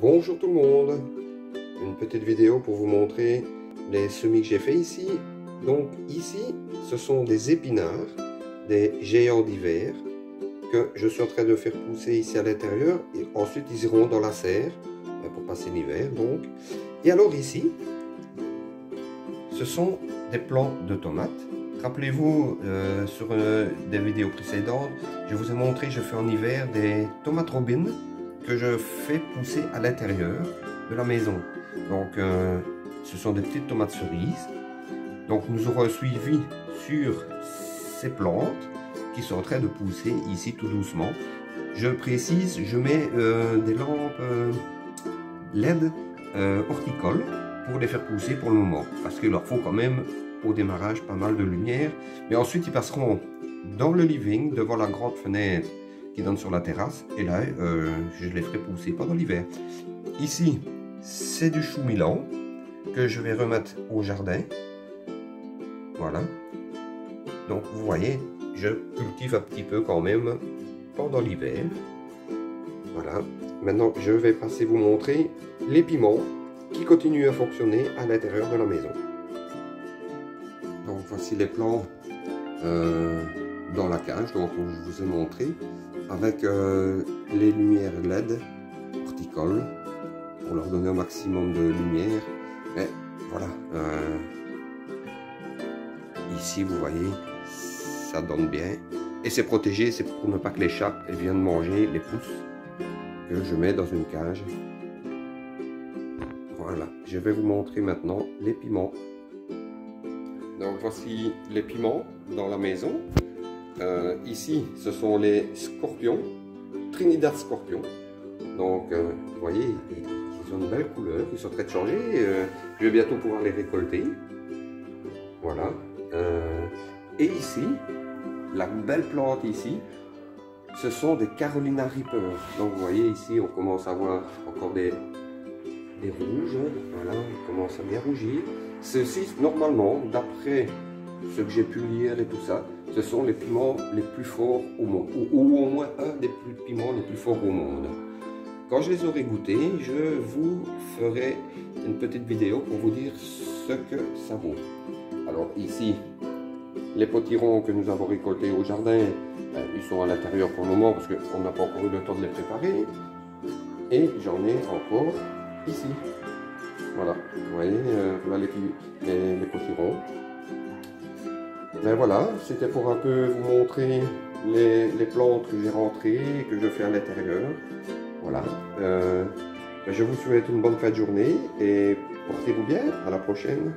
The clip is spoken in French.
Bonjour tout le monde Une petite vidéo pour vous montrer les semis que j'ai fait ici. Donc ici, ce sont des épinards, des géants d'hiver, que je suis en train de faire pousser ici à l'intérieur. Et ensuite, ils iront dans la serre, ben, pour passer l'hiver donc. Et alors ici, ce sont des plants de tomates. Rappelez-vous, euh, sur euh, des vidéos précédentes, je vous ai montré, je fais en hiver des tomates robines que je fais pousser à l'intérieur de la maison. Donc, euh, ce sont des petites tomates cerises. Donc, nous aurons suivi sur ces plantes qui sont en train de pousser ici tout doucement. Je précise, je mets euh, des lampes euh, LED horticoles pour les faire pousser pour le moment. Parce qu'il leur faut quand même au démarrage pas mal de lumière. Mais ensuite, ils passeront dans le living, devant la grande fenêtre qui donne sur la terrasse. Et là, euh, je les ferai pousser pendant l'hiver. Ici, c'est du chou Milan que je vais remettre au jardin. Voilà. Donc, vous voyez, je cultive un petit peu quand même pendant l'hiver. Voilà. Maintenant, je vais passer vous montrer les piments qui continuent à fonctionner à l'intérieur de la maison. Donc, voici les plants euh, dans la cage, donc je vous ai montré avec euh, les lumières LED horticoles pour leur donner un maximum de lumière. Mais voilà, euh, ici vous voyez, ça donne bien. Et c'est protégé, c'est pour ne pas que les chats viennent manger les pousses que je mets dans une cage. Voilà, je vais vous montrer maintenant les piments. Donc voici les piments dans la maison. Euh, ici, ce sont les scorpions, Trinidad scorpions. Donc, euh, vous voyez, ils ont une belle couleur, ils sont très de changer. Euh, je vais bientôt pouvoir les récolter. Voilà. et ici, la belle plante ici, ce sont des Carolina Reaper. Donc, vous voyez, ici, on commence à voir encore des, des rouges. Voilà, on commence à bien rougir. Ceci, normalement, d'après ce que j'ai pu lire et tout ça, ce sont les piments les plus forts au monde, ou, au moins un des plus, piments les plus forts au monde. Quand je les aurai goûtés, je vous ferai une petite vidéo pour vous dire ce que ça vaut. Alors ici, les potirons que nous avons récoltés au jardin, ben, ils sont à l'intérieur pour le moment parce qu'on n'a pas encore eu le temps de les préparer. Et j'en ai encore ici. Voilà, vous voyez, euh, voilà les, potirons. Ben voilà, c'était pour un peu vous montrer les, plantes que j'ai rentrées, que je fais à l'intérieur. Voilà. Euh, ben je vous souhaite une bonne fin de journée et portez-vous bien. À la prochaine.